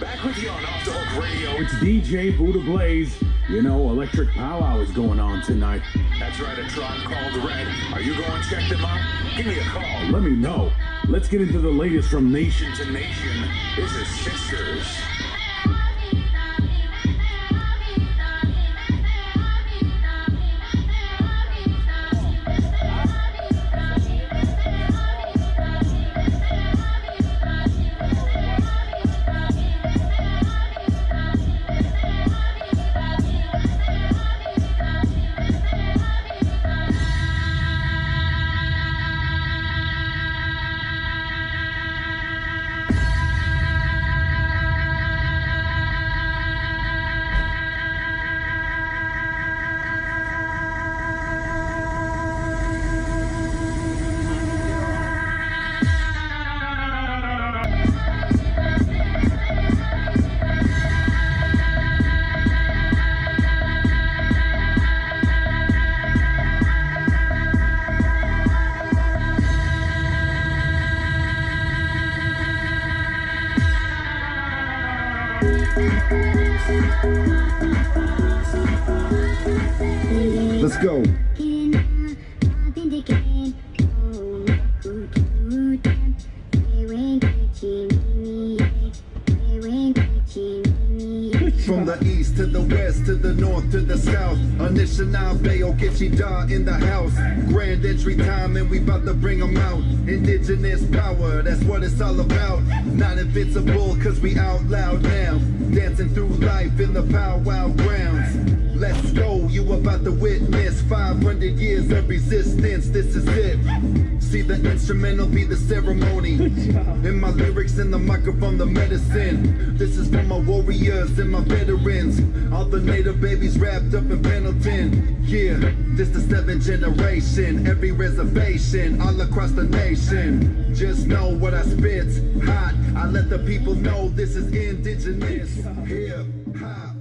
Back with you on Off the Hook Radio. It's DJ Buddha Blaze. You know, electric powwow is going on tonight. That's right, a tribe called Red. Are you going to check them out? Give me a call. Let me know. Let's get into the latest from nation to nation. This is Sisters. Let's go. From the east to the west to the north to the south. Anishinaabe Ogeechee in the house. Grand entry time and we about to bring them out. Indigenous power, that's what it's all about. Not invincible cause we out loud now. Dancing through life in the powwow grounds. Let's go, you about to witness 500 years of resistance, this is it. See the instrumental be the ceremony. In my lyrics in the microphone, the medicine. This is for my warriors and my veterans. All the native babies wrapped up in Pendleton. Yeah, this the seventh generation. Every reservation, all across the nation. Just know what I spit, hot. I let the people know this is indigenous. Hip hop.